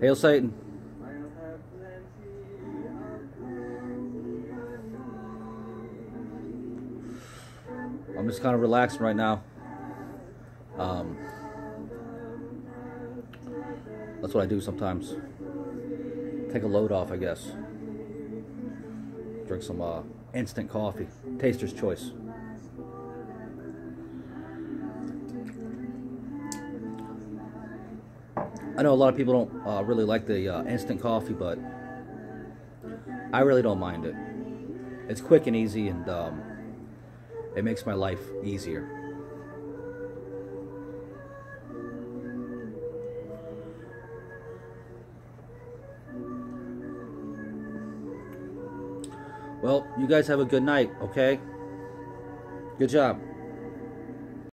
Hail Satan. I'm just kind of relaxing right now. Um, that's what I do sometimes. Take a load off, I guess. Drink some uh, instant coffee. Taster's choice. I know a lot of people don't uh, really like the uh, instant coffee, but I really don't mind it. It's quick and easy, and um, it makes my life easier. Well, you guys have a good night, okay? Good job.